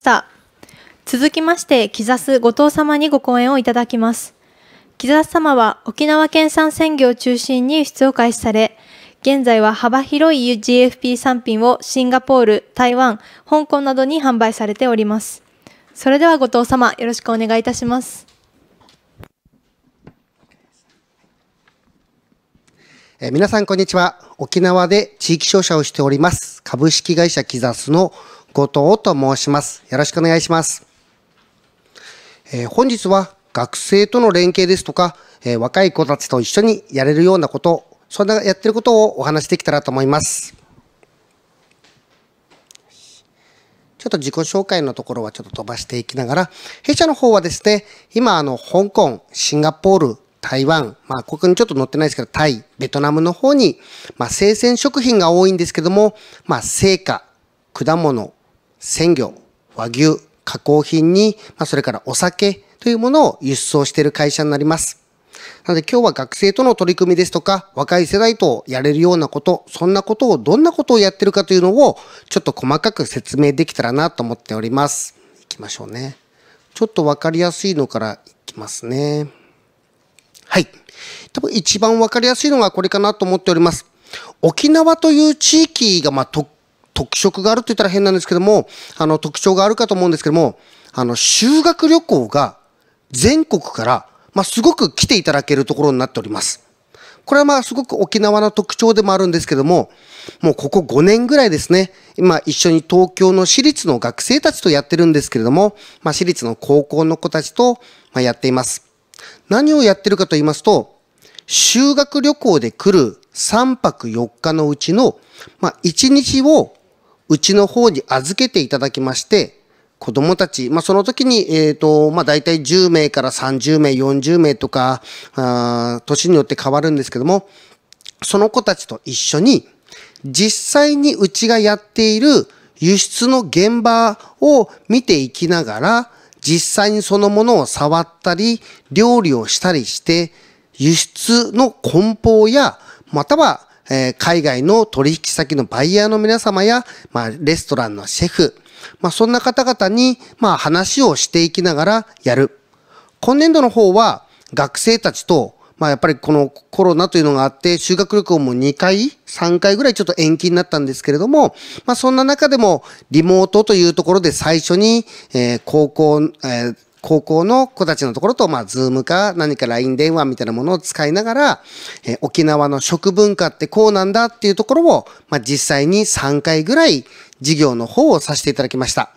した続きまして木佐後藤様にご講演をいただきます木佐様は沖縄県産鮮魚を中心に輸出を開始され現在は幅広い GFP 産品をシンガポール、台湾、香港などに販売されております。それでは後藤様、よろしくお願いいたします。え皆さんこんにちは。沖縄で地域商社をしております。株式会社キザスの後藤と申します。よろしくお願いします。えー、本日は学生との連携ですとか、えー、若い子たちと一緒にやれるようなこと、そんなやってることをお話しできたらと思います。ちょっと自己紹介のところはちょっと飛ばしていきながら、弊社の方はですね、今あの、香港、シンガポール、台湾、まあ、ここにちょっと載ってないですけど、タイ、ベトナムの方に、まあ、生鮮食品が多いんですけども、まあ、成果、果物、鮮魚、和牛、加工品に、まあ、それからお酒というものを輸出をしている会社になります。なので今日は学生との取り組みですとか、若い世代とやれるようなこと、そんなことをどんなことをやってるかというのを、ちょっと細かく説明できたらなと思っております。いきましょうね。ちょっとわかりやすいのからいきますね。はい。多分一番わかりやすいのがこれかなと思っております。沖縄という地域がまあ特色があるって言ったら変なんですけども、あの、特徴があるかと思うんですけども、あの、修学旅行が全国から、まあ、すごく来ていただけるところになっております。これはまあ、すごく沖縄の特徴でもあるんですけども、もうここ5年ぐらいですね、今一緒に東京の私立の学生たちとやってるんですけれども、まあ、私立の高校の子たちとまやっています。何をやってるかと言いますと、修学旅行で来る3泊4日のうちの、まあ、1日をうちの方に預けていただきまして、子供たち、まあ、その時に、えっ、ー、と、まあ、大体10名から30名、40名とか、あ年によって変わるんですけども、その子たちと一緒に、実際にうちがやっている輸出の現場を見ていきながら、実際にそのものを触ったり、料理をしたりして、輸出の梱包や、またはえ海外の取引先のバイヤーの皆様や、まあ、レストランのシェフ、まあ、そんな方々に、まあ、話をしていきながらやる。今年度の方は、学生たちと、まあ、やっぱりこのコロナというのがあって、修学旅行も2回、3回ぐらいちょっと延期になったんですけれども、まあ、そんな中でも、リモートというところで最初に、えー、高校、えー高校の子たちのところと、まあ、ズームか何か LINE 電話みたいなものを使いながら、えー、沖縄の食文化ってこうなんだっていうところを、まあ、実際に3回ぐらい授業の方をさせていただきました。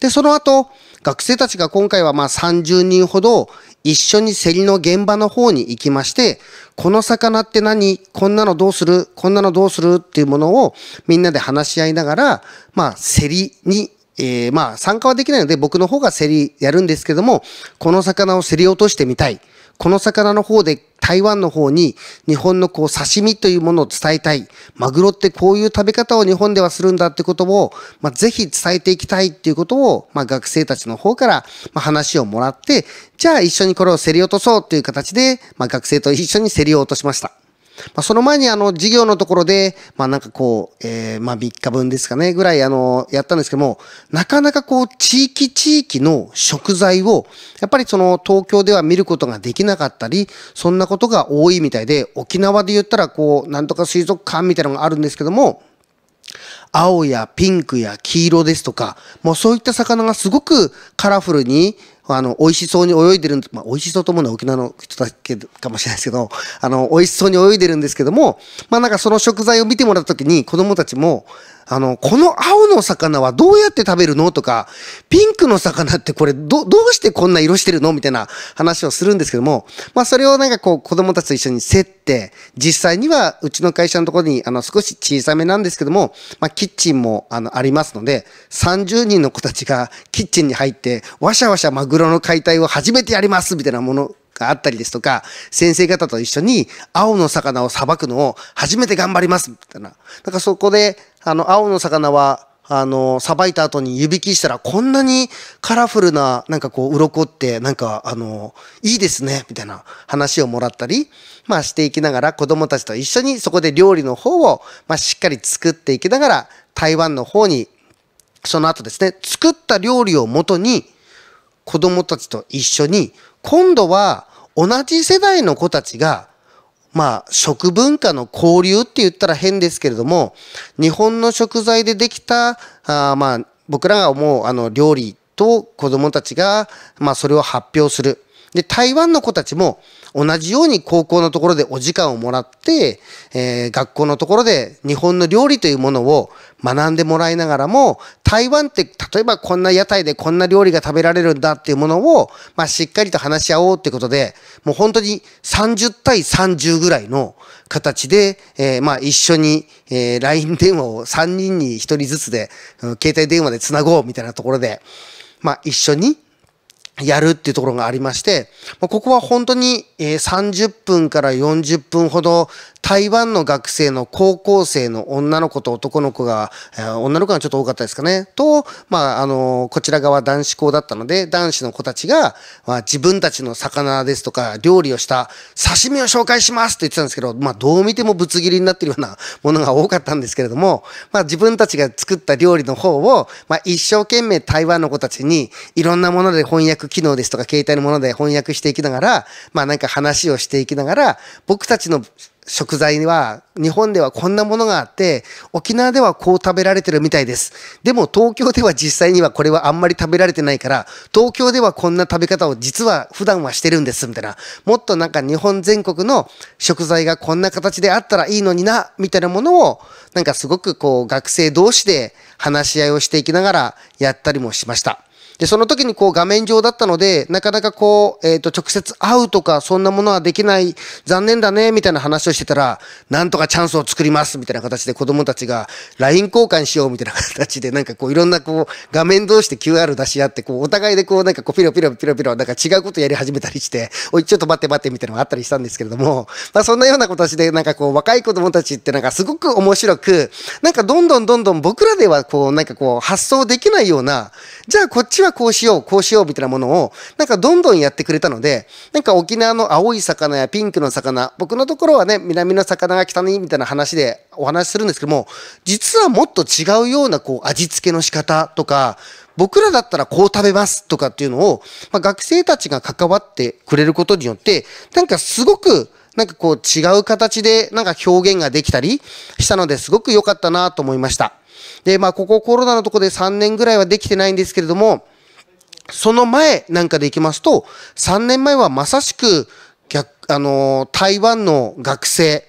で、その後、学生たちが今回はまあ30人ほど一緒に競りの現場の方に行きまして、この魚って何？こんなのどうする？こんなのどうする？っていうものをみんなで話し合いながら、まあ競りにえー、まあ、参加はできないので、僕の方が競りやるんですけども、この魚を競り落としてみたい。この魚の方で台湾の方に日本のこう刺身というものを伝えたい。マグロってこういう食べ方を日本ではするんだってことを、まあ、ぜひ伝えていきたいっていうことを、まあ、学生たちの方から、まあ、話をもらって、じゃあ一緒にこれを競り落とそうという形で、まあ、学生と一緒に競り落としました。まあ、その前にあの、授業のところで、まあなんかこう、えー、まあ3日分ですかね、ぐらいあの、やったんですけども、なかなかこう、地域地域の食材を、やっぱりその東京では見ることができなかったり、そんなことが多いみたいで、沖縄で言ったらこう、なんとか水族館みたいなのがあるんですけども、青やピンクや黄色ですとか、もうそういった魚がすごくカラフルに、あの、美味しそうに泳いでるんまあ、美味しそうと思うのは沖縄の人だけかもしれないですけど、あの、美味しそうに泳いでるんですけども、まあなんかその食材を見てもらった時に子供たちも、あの、この青の魚はどうやって食べるのとか、ピンクの魚ってこれど、どうしてこんな色してるのみたいな話をするんですけども、まあそれをなんかこう子供たちと一緒に競って、実際にはうちの会社のところにあの少し小さめなんですけども、まあキッチンもあのありますので、30人の子たちがキッチンに入って、わしゃわしゃマグロの解体を初めてやりますみたいなものがあったりですとか、先生方と一緒に青の魚をさばくのを初めて頑張りますみたいな。だかそこで、あの、青の魚は、あの、さばいた後に湯引きしたら、こんなにカラフルな、なんかこう、鱗って、なんか、あの、いいですね、みたいな話をもらったり、まあしていきながら、子供たちと一緒にそこで料理の方を、まあしっかり作っていきながら、台湾の方にその後ですね、作った料理をもとに、子供たちと一緒に、今度は同じ世代の子たちが、まあ、食文化の交流って言ったら変ですけれども、日本の食材でできた、あまあ、僕らが思うあの料理と子供たちが、まあ、それを発表する。で、台湾の子たちも同じように高校のところでお時間をもらって、えー、学校のところで日本の料理というものを学んでもらいながらも、台湾って例えばこんな屋台でこんな料理が食べられるんだっていうものを、まあ、しっかりと話し合おうってことで、もう本当に30対30ぐらいの形で、えー、まあ一緒に、えー、LINE 電話を3人に1人ずつで、携帯電話でつなごうみたいなところで、まあ一緒にやるっていうところがありまして、ここは本当に30分から40分ほど台湾の学生の高校生の女の子と男の子が、女の子がちょっと多かったですかね。と、まあ、あの、こちら側男子校だったので、男子の子たちが、まあ、自分たちの魚ですとか、料理をした刺身を紹介しますって言ってたんですけど、まあ、どう見てもぶつ切りになってるような ものが多かったんですけれども、まあ、自分たちが作った料理の方を、まあ、一生懸命台湾の子たちに、いろんなもので翻訳機能ですとか、携帯のもので翻訳していきながら、まあ、なんか話をしていきながら、僕たちの食材には日本ではこんなものがあって沖縄ではこう食べられてるみたいですでも東京では実際にはこれはあんまり食べられてないから東京ではこんな食べ方を実は普段はしてるんですみたいなもっとなんか日本全国の食材がこんな形であったらいいのになみたいなものをなんかすごくこう学生同士で話し合いをしていきながらやったりもしました。で、その時にこう画面上だったので、なかなかこう、えっ、ー、と、直接会うとか、そんなものはできない、残念だね、みたいな話をしてたら、なんとかチャンスを作ります、みたいな形で子供たちが LINE 交換しよう、みたいな形で、なんかこう、いろんなこう、画面同士で QR 出し合って、こう、お互いでこう、なんかこう、ピロピロピロピロ、なんか違うことやり始めたりして、おい、ちょっと待って待って、みたいなのがあったりしたんですけれども、まあそんなような形で、なんかこう、若い子供たちってなんかすごく面白く、なんかどんどんどんどん僕らではこう、なんかこう、発想できないような、じゃあこっちはこうしよう、こうしようみたいなものを、なんかどんどんやってくれたので、なんか沖縄の青い魚やピンクの魚、僕のところはね、南の魚が汚いみたいな話でお話しするんですけども、実はもっと違うようなこう味付けの仕方とか、僕らだったらこう食べますとかっていうのを、まあ、学生たちが関わってくれることによって、なんかすごくなんかこう違う形でなんか表現ができたりしたのですごく良かったなと思いました。で、まあここコロナのとこで3年ぐらいはできてないんですけれども、その前なんかでいきますと、3年前はまさしく逆、あの、台湾の学生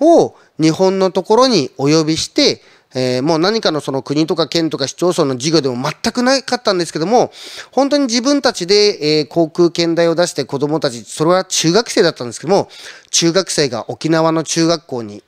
を日本のところにお呼びして、えー、もう何かのその国とか県とか市町村の授業でも全くなかったんですけども、本当に自分たちで、えー、航空券代を出して子供たち、それは中学生だったんですけども、中学生が沖縄の中学校に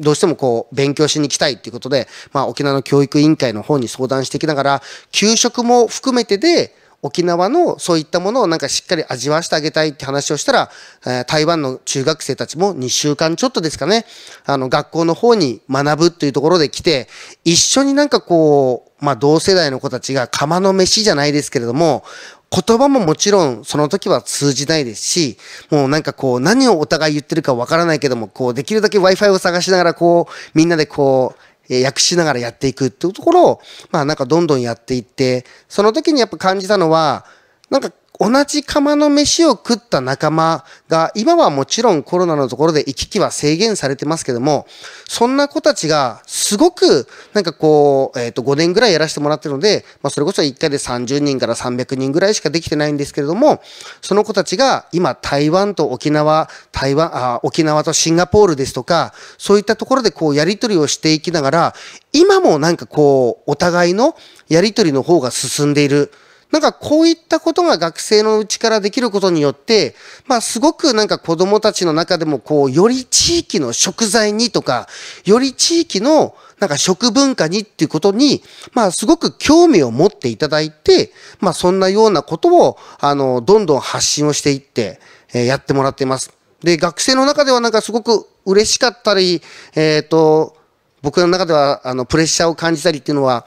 どうしてもこう勉強しに行きたいっていうことで、まあ、沖縄の教育委員会の方に相談してきながら給食も含めてで沖縄のそういったものをなんかしっかり味わわせてあげたいって話をしたら、え、台湾の中学生たちも2週間ちょっとですかね、あの学校の方に学ぶっていうところで来て、一緒になんかこう、まあ同世代の子たちが釜の飯じゃないですけれども、言葉ももちろんその時は通じないですし、もうなんかこう何をお互い言ってるかわからないけども、こうできるだけ Wi-Fi を探しながらこうみんなでこうえ訳しながらやっていくっていうところを、まあなんかどんどんやっていって、その時にやっぱ感じたのは、なんか同じ釜の飯を食った仲間が、今はもちろんコロナのところで行き来は制限されてますけども、そんな子たちがすごく、なんかこう、えっ、ー、と、5年ぐらいやらせてもらってるので、まあそれこそ1回で30人から300人ぐらいしかできてないんですけれども、その子たちが今台湾と沖縄、台湾、あ沖縄とシンガポールですとか、そういったところでこうやり取りをしていきながら、今もなんかこう、お互いのやり取りの方が進んでいる。なんかこういったことが学生のうちからできることによって、まあすごくなんか子供たちの中でもこう、より地域の食材にとか、より地域のなんか食文化にっていうことに、まあすごく興味を持っていただいて、まあそんなようなことを、あの、どんどん発信をしていって、えー、やってもらっています。で、学生の中ではなんかすごく嬉しかったり、えっ、ー、と、僕の中ではあのプレッシャーを感じたりっていうのは、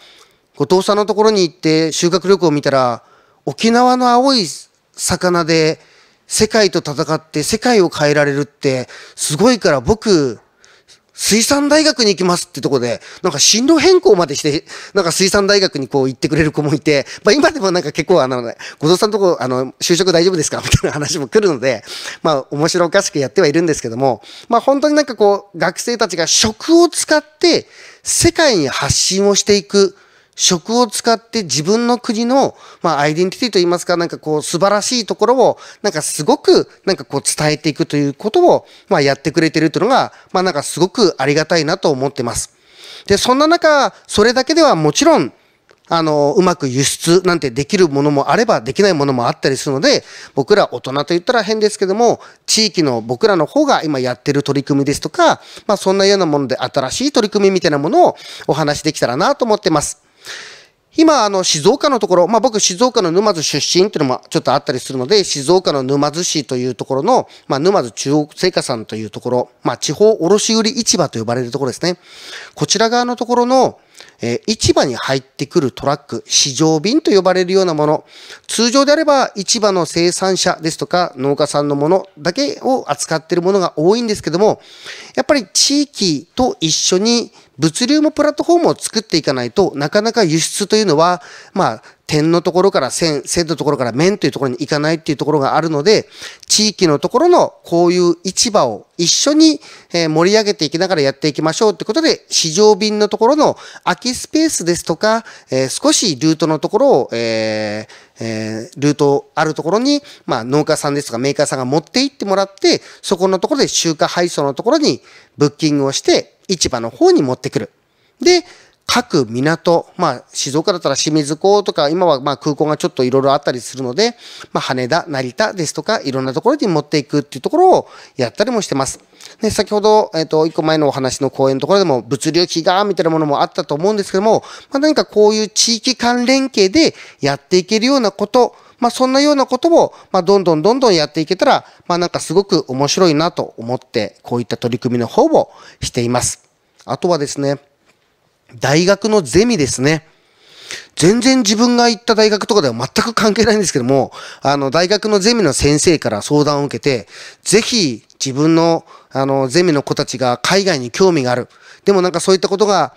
後藤さんのところに行って修学旅行を見たら、沖縄の青い魚で世界と戦って世界を変えられるってすごいから僕、水産大学に行きますってとこで、なんか進路変更までして、なんか水産大学にこう行ってくれる子もいて、まあ今でもなんか結構あの、ね、後藤さんとこ、あの、就職大丈夫ですか？みたいな話も来るので、まあ面白おかしくやってはいるんですけども、まあ本当になんかこう、学生たちが食を使って世界に発信をしていく、食を使って自分の国の、まあ、アイデンティティといいますか、なんかこう、素晴らしいところを、なんかすごく、なんかこう、伝えていくということを、まあ、やってくれてるというのが、まあ、なんかすごくありがたいなと思ってます。で、そんな中、それだけではもちろん、あの、うまく輸出なんてできるものもあれば、できないものもあったりするので、僕ら大人と言ったら変ですけども、地域の僕らの方が今やってる取り組みですとか、まあそんなようなもので新しい取り組みみたいなものをお話しできたらなと思ってます。今、あの、静岡のところ、まあ僕、静岡の沼津出身っていうのもちょっとあったりするので、静岡の沼津市というところの、まあ沼津中央製菓さんというところ、まあ地方卸売市場と呼ばれるところですね。こちら側のところの、えー、市場に入ってくるトラック、市場便と呼ばれるようなもの、通常であれば市場の生産者ですとか農家さんのものだけを扱っているものが多いんですけども、やっぱり地域と一緒に物流もプラットフォームを作っていかないとなかなか輸出というのは、まあ、点のところから線、線のところから面というところに行かないっていうところがあるので、地域のところのこういう市場を一緒に盛り上げていきながらやっていきましょうってことで、市場便のところの空きスペースですとか、えー、少しルートのところを、えーえー、ルートあるところに、まあ、農家さんですとかメーカーさんが持って行ってもらって、そこのところで集荷配送のところにブッキングをして、市場の方に持ってくる。で、各港、まあ、静岡だったら清水港とか、今はまあ空港がちょっといろいろあったりするので、まあ、羽田、成田ですとか、いろんなところに持っていくっていうところをやったりもしてます。で、先ほど、えっ、ー、と、一個前のお話の講演のところでも、物流機が、みたいなものもあったと思うんですけども、まあ、何かこういう地域間連携でやっていけるようなこと、まあ、そんなようなことを、まあ、どんどんどんどんやっていけたら、まあ、なんかすごく面白いなと思って、こういった取り組みの方をしています。あとはですね、大学のゼミですね。全然自分が行った大学とかでは全く関係ないんですけども、あの、大学のゼミの先生から相談を受けて、ぜひ自分の、あの、ゼミの子たちが海外に興味がある。でもなんかそういったことが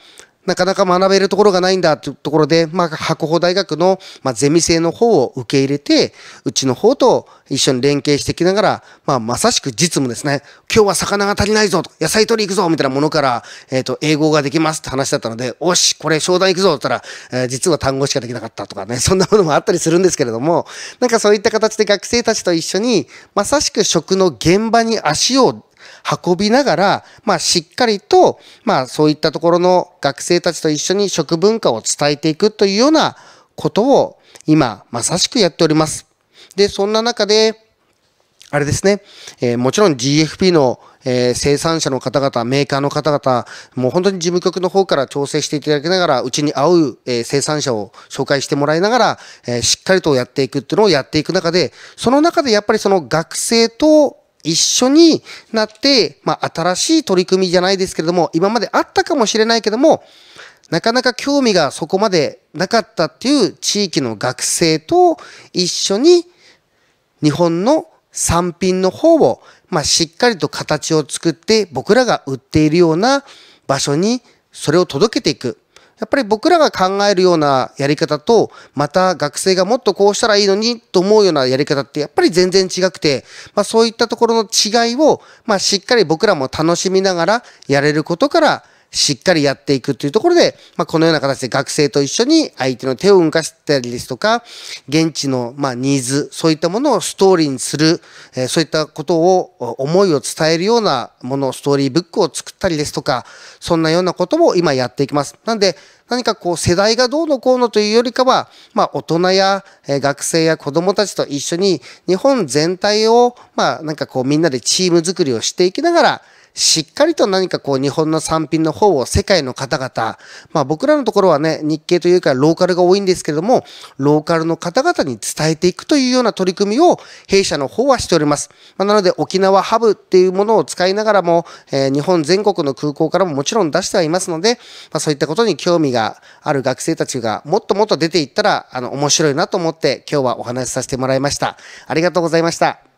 なかなか学べるところがないんだというところで、まあ、白鵬大学の、まあ、ゼミ生の方を受け入れて、うちの方と一緒に連携していきながら、まあ、まさしく実務ですね。今日は魚が足りないぞと、野菜取り行くぞみたいなものから、えっ、ー、と、英語ができますって話だったので、おし、これ商談行くぞって言ったら、えー、実は単語しかできなかったとかね、そんなものもあったりするんですけれども、なんかそういった形で学生たちと一緒に、まさしく食の現場に足を運びながら、まあ、しっかりと、まあ、そういったところの学生たちと一緒に食文化を伝えていくというようなことを今、まさしくやっております。で、そんな中で、あれですね、えー、もちろん GFP の、えー、生産者の方々、メーカーの方々、もう本当に事務局の方から調整していただきながら、うちに合う、えー、生産者を紹介してもらいながら、えしっかりとやっていくっていうのをやっていく中で、その中でやっぱりその学生と一緒になって、まあ、新しい取り組みじゃないですけれども、今まであったかもしれないけども、なかなか興味がそこまでなかったっていう地域の学生と一緒に日本の産品の方を、まあ、しっかりと形を作って僕らが売っているような場所にそれを届けていく。やっぱり僕らが考えるようなやり方と、また学生がもっとこうしたらいいのにと思うようなやり方ってやっぱり全然違くて、まあそういったところの違いを、まあしっかり僕らも楽しみながらやれることから、しっかりやっていくというところで、まあ、このような形で学生と一緒に相手の手を動かしたりですとか、現地のまあニーズ、そういったものをストーリーにする、えー、そういったことを、思いを伝えるようなもの、ストーリーブックを作ったりですとか、そんなようなことを今やっていきます。なんで、何かこう世代がどうのこうのというよりかは、まあ大人や学生や子供たちと一緒に日本全体を、まあなんかこうみんなでチーム作りをしていきながら、しっかりと何かこう日本の産品の方を世界の方々、まあ僕らのところはね、日系というかローカルが多いんですけれども、ローカルの方々に伝えていくというような取り組みを弊社の方はしております。まあ、なので沖縄ハブっていうものを使いながらも、えー、日本全国の空港からももちろん出してはいますので、まあ、そういったことに興味がある学生たちがもっともっと出ていったら、あの、面白いなと思って今日はお話しさせてもらいました。ありがとうございました。